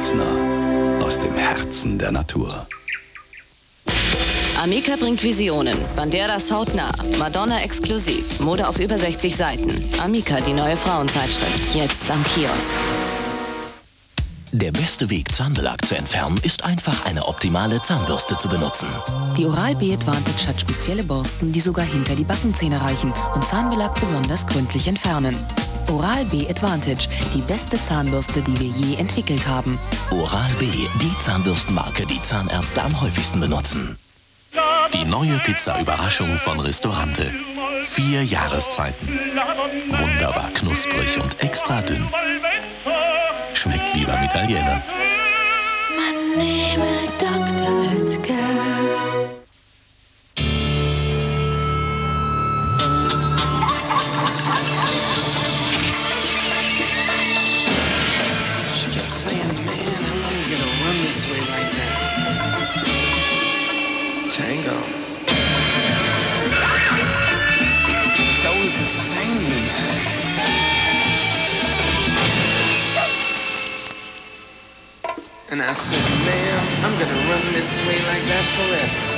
Pilsner aus dem Herzen der Natur. Amica bringt Visionen. Banderas hautnah. Madonna exklusiv. Mode auf über 60 Seiten. Amica, die neue Frauenzeitschrift. Jetzt am Kiosk. Der beste Weg, Zahnbelag zu entfernen, ist einfach eine optimale Zahnbürste zu benutzen. Die Oral-B Advantage hat spezielle Borsten, die sogar hinter die Backenzähne reichen und Zahnbelag besonders gründlich entfernen. Oral-B Advantage, die beste Zahnbürste, die wir je entwickelt haben. Oral-B, die Zahnbürstenmarke, die Zahnärzte am häufigsten benutzen. Die neue Pizza-Überraschung von Restaurante. Vier Jahreszeiten. Wunderbar knusprig und extra dünn. Schmeckt wie beim Italiener. Man nehme Dr. Tango. It's always the same. And I said, ma'am, I'm gonna run this way like that forever.